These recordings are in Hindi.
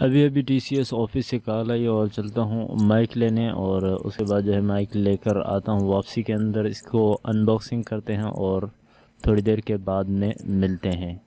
अभी अभी टी सी एस ऑफ़िस से कॉल आई और चलता हूँ माइक लेने और उसके बाद जो है माइक लेकर आता हूँ वापसी के अंदर इसको अनबॉक्सिंग करते हैं और थोड़ी देर के बाद में मिलते हैं।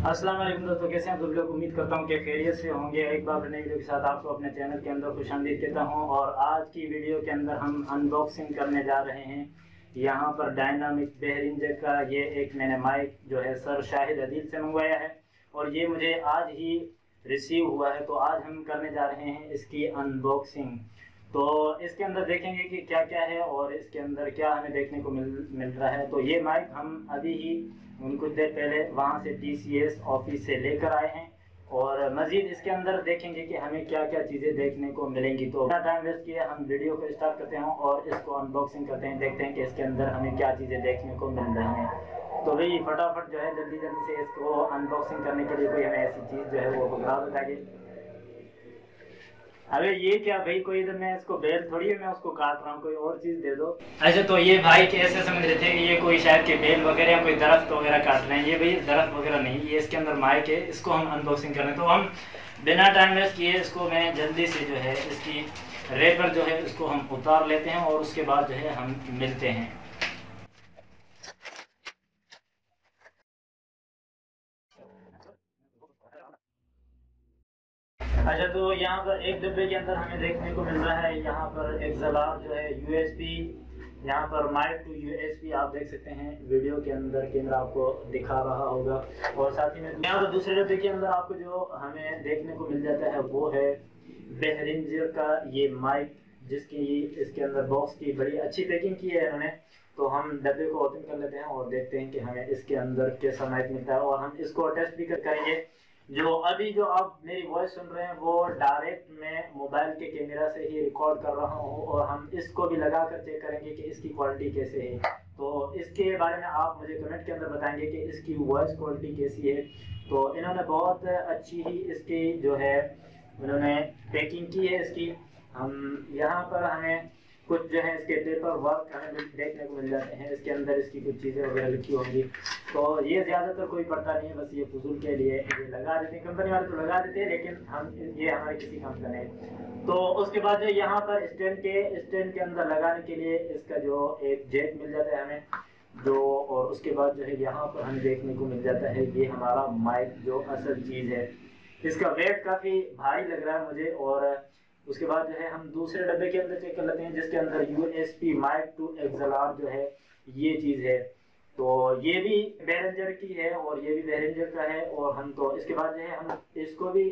अस्सलाम वालेकुम दोस्तों, कैसे हैं आप लोग? उम्मीद करता हूँ कि खैरियत से होंगे। एक बार नई वीडियो के साथ आपको अपने चैनल के अंदर खुश आमदीद कहता हूँ। और आज की वीडियो के अंदर हम अनबॉक्सिंग करने जा रहे हैं। यहाँ पर डायनामिक बेहरिंजर का ये एक मैंने माइक जो है सर शाहिद अदील से मंगवाया है। और ये मुझे आज ही रिसीव हुआ है। तो आज हम करने जा रहे हैं इसकी अनबॉक्सिंग तो इसके अंदर देखेंगे कि क्या क्या है और इसके अंदर क्या हमें देखने को मिल मिल रहा है। तो ये माइक हम अभी ही कुछ देर पहले वहाँ से TCS ऑफ़िस से लेकर आए हैं और मजीद इसके अंदर देखेंगे कि हमें क्या क्या चीज़ें देखने को मिलेंगी। तो बिना टाइम वेस्ट किए हम वीडियो को स्टार्ट करते हैं और इसको अनबॉक्सिंग करते हैं, देखते हैं कि इसके अंदर हमें क्या चीज़ें देखने को मिल रही हैं। तो भाई, फटाफट जो है जल्दी जल्दी से इसको अनबॉक्सिंग करने के लिए कोई हमें ऐसी चीज़ जो है वो बता बताइए। अरे ये क्या भाई, कोई इधर मैं इसको बेल थोड़ी है, मैं उसको काट रहा हूँ, कोई और चीज़ दे दो। अच्छा तो ये भाई कैसे समझ रहे थे कि ये कोई शायद के बेल वगैरह या कोई दरख्त वगैरह काट रहे हैं? ये भाई दरख्त वगैरह नहीं, ये इसके अंदर माइक है, इसको हम अनबॉक्सिंग कर रहे हैं। तो हम बिना टाइम वेस्ट किए इसको मैं जल्दी से जो है, इसकी रेपर जो है, इसको हम उतार लेते हैं और उसके बाद जो है हम मिलते हैं। अच्छा तो यहाँ पर एक डब्बे के अंदर हमें देखने को मिल रहा है, यहाँ पर एक जलाब जो है यूएसबी यहाँ पर माइक टू यूएसबी आप देख सकते हैं, वीडियो के अंदर कैमरा आपको दिखा रहा होगा। और साथ ही में यहाँ पर दूसरे डब्बे के अंदर आपको जो हमें देखने को मिल जाता है, वो है बेहरिंजर का ये माइक, जिसकी, इसके अंदर बॉक्स की बड़ी अच्छी पैकिंग की है इन्होंने। तो हम डब्बे को ओपन कर लेते हैं और देखते हैं कि हमें इसके अंदर कैसा माइक मिलता है और हम इसको टेस्ट भी करेंगे। जो अभी जो आप मेरी वॉइस सुन रहे हैं, वो डायरेक्ट मैं मोबाइल के कैमरा से ही रिकॉर्ड कर रहा हूँ और हम इसको भी लगा कर चेक करेंगे कि इसकी क्वालिटी कैसे है। तो इसके बारे में आप मुझे कमेंट के अंदर बताएँगे कि इसकी वॉइस क्वालिटी कैसी है। तो इन्होंने बहुत अच्छी ही इसकी जो है उन्होंने पैकिंग की है इसकी। हम यहाँ पर हमें कुछ जो है इसके पेपर वर्क हमें देखने को मिल जाते हैं, इसके अंदर इसकी कुछ चीज़ें वगैरह लिखी होंगी। तो ये ज़्यादातर कोई पढ़ता नहीं है, बस ये फजूल के लिए ये लगा देते हैं। कंपनी वाले तो लगा देते हैं, लेकिन हम ये हमारे किसी काम का नहीं तो उसके बाद जो यहाँ पर स्टैंड के स्टैंड के अंदर लगाने के लिए इसका जो एक जेट मिल जाता है हमें, जो और उसके बाद जो है यहाँ पर हमें देखने को मिल जाता है ये हमारा माइक जो असल चीज़ है। इसका वेट काफ़ी भारी लग रहा है मुझे और उसके बाद जो है हम दूसरे डब्बे के अंदर चेक कर लेते हैं, जिसके अंदर यूएसपी माइक टू एक्सएलआर जो है, ये चीज़ है। तो ये भी बेरेंजर की है और ये भी बेरेंजर का है और हम तो इसके बाद जो है हम इसको भी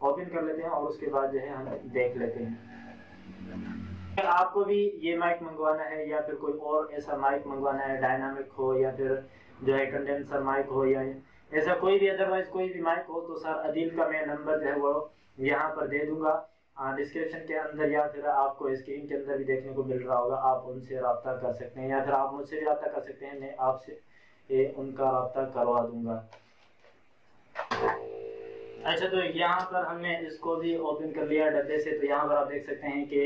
ओपन कर लेते हैं और उसके बाद जो है हम देख लेते हैं। आपको भी ये माइक मंगवाना है या फिर कोई और ऐसा माइक मंगवाना है डायनामिक हो या फिर जो है कंडेंसर माइक हो या ऐसा कोई भी अदरवाइज़ कोई भी माइक हो तो सर अदील का मैं नंबर जो है वो यहाँ पर दे दूँगा। डिस्क्रिप्शन हाँ, के अंदर या फिर आपको स्क्रीन के अंदर भी देखने को मिल रहा होगा। आप उनसे रबता कर सकते हैं या फिर आप मुझसे भी रबता कर सकते हैं मैं आपसे ये उनका रबता करवा दूँगा। अच्छा तो यहाँ पर हमने इसको भी ओपन कर लिया डब्बे से। तो यहाँ पर आप देख सकते हैं कि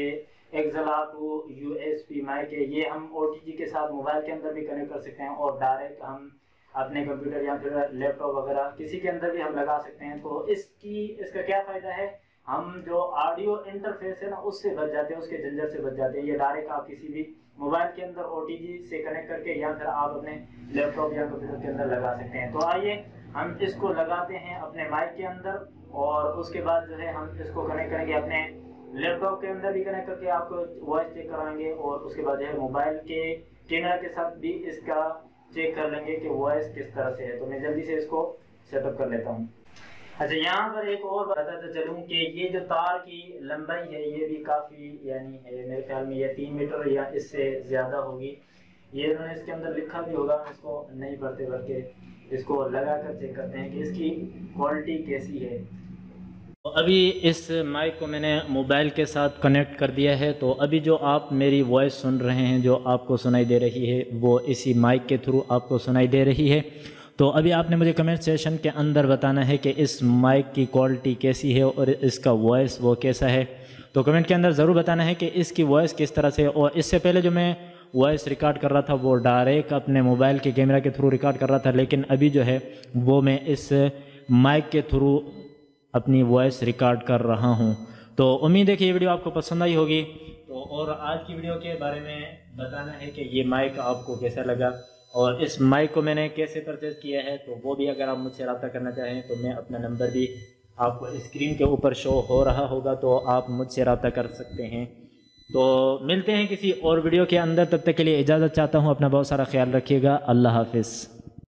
एक्जला to U S P mic है। ये हम ओ टी के साथ मोबाइल के अंदर भी कनेक्ट कर सकते हैं और डायरेक्ट हम अपने कंप्यूटर या फिर लैपटॉप वगैरह किसी के अंदर भी हम लगा सकते हैं। तो इसकी इसका क्या फ़ायदा है? हम जो ऑडियो इंटरफेस है ना, उससे बच जाते हैं, उसके झंझट से बच जाते हैं। ये डायरेक्ट आप किसी भी मोबाइल के अंदर ओटीजी से कनेक्ट करके या फिर आप अपने लैपटॉप या कंप्यूटर के अंदर लगा सकते हैं। तो आइए, हम इसको लगाते हैं अपने माइक के अंदर और उसके बाद जो है, हम इसको कनेक्ट करेंगे अपने लैपटॉप के अंदर भी कनेक्ट करके आपको वॉइस चेक कराएँगे और उसके बाद जो है मोबाइल के कैमरा के साथ भी इसका चेक कर लेंगे कि वॉइस किस तरह से है। तो मैं जल्दी से इसको सेटअप कर लेता हूँ। अच्छा यहाँ पर एक और बताता चलूँ कि ये जो तार की लंबाई है, ये भी काफ़ी, यानी है, मेरे ख्याल में ये तीन मीटर या इससे ज़्यादा होगी। ये इन्होंने इसके अंदर लिखा भी होगा इसको नहीं पढ़ते बल्कि इसको लगा कर चेक करते हैं कि इसकी क्वालिटी कैसी है। तो अभी इस माइक को मैंने मोबाइल के साथ कनेक्ट कर दिया है तो अभी जो आप मेरी वॉइस सुन रहे हैं, जो आपको सुनाई दे रही है, वो इसी माइक के थ्रू आपको सुनाई दे रही है। तो अभी आपने मुझे कमेंट सेशन के अंदर बताना है कि इस माइक की क्वालिटी कैसी है और इसका वॉइस वो कैसा है। तो कमेंट के अंदर ज़रूर बताना है कि इसकी वॉइस किस तरह से और इससे पहले जो मैं वॉइस रिकॉर्ड कर रहा था वो डायरेक्ट अपने मोबाइल के कैमरा के थ्रू रिकॉर्ड कर रहा था, लेकिन अभी जो है वो मैं इस माइक के थ्रू अपनी वॉइस रिकॉर्ड कर रहा हूँ। तो उम्मीद है कि ये वीडियो आपको पसंद आई होगी। तो और आज की वीडियो के बारे में बताना है कि ये माइक आपको कैसा लगा। और इस माइक को मैंने कैसे परचेज़ किया है तो वो भी अगर आप मुझसे रब्ता करना चाहें तो मैं अपना नंबर भी आपको स्क्रीन के ऊपर शो हो रहा होगा तो आप मुझसे रब्ता कर सकते हैं। तो मिलते हैं किसी और वीडियो के अंदर, तब तक के लिए इजाज़त चाहता हूँ, अपना बहुत सारा ख्याल रखिएगा। अल्लाह हाफिज़।